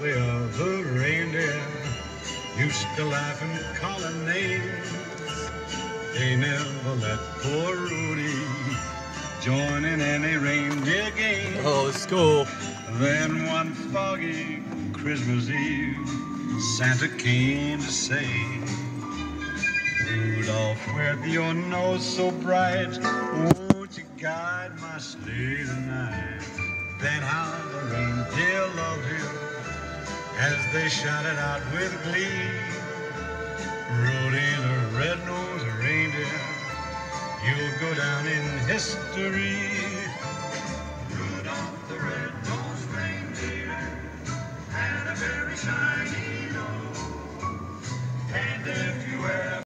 the other reindeer used to laugh and call him names. They never let poor Rudy join in any reindeer game. Oh, cool. Then one foggy Christmas Eve, Santa came to say, Rudolph, with your nose so bright, won't you guide my sleigh tonight? Then how as they shouted out with glee. Rudy the red-nosed reindeer, you'll go down in history. Rudolph the red-nosed reindeer had a very shiny nose.